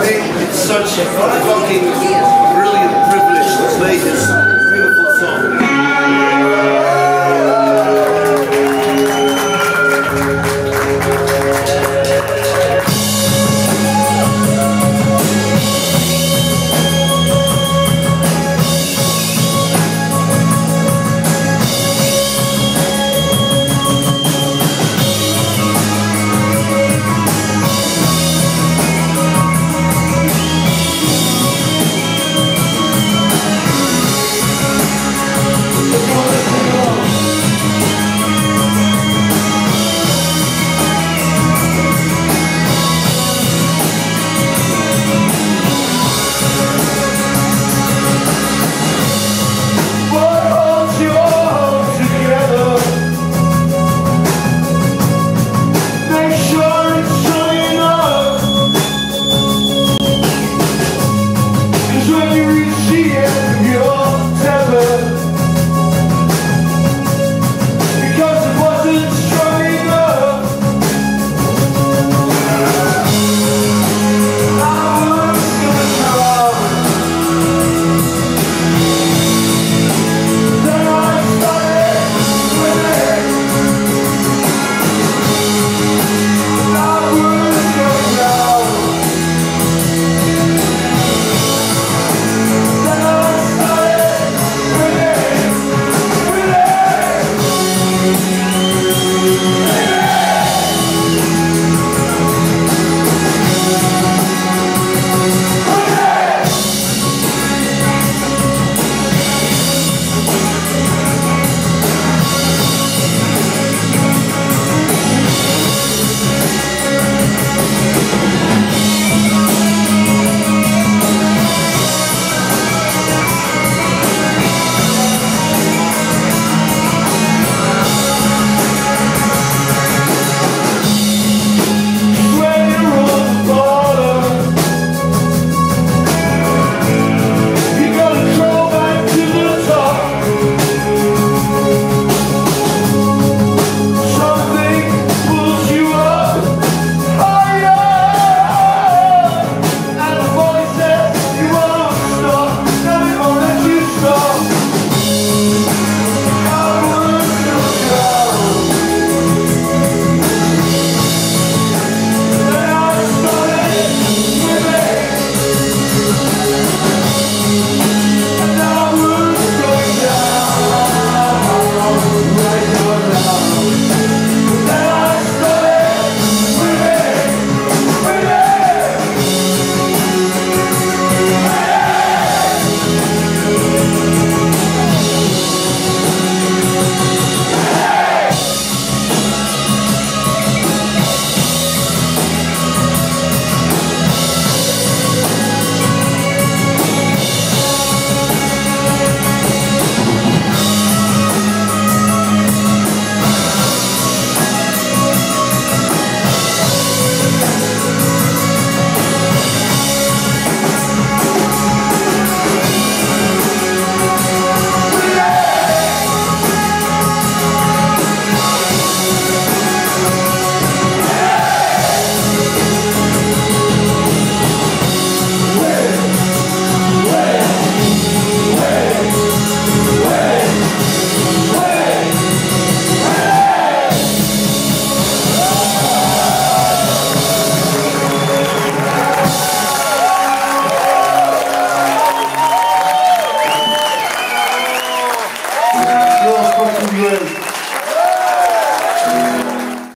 Mean, it's such a fucking brilliant privilege to play this. Try to reach the.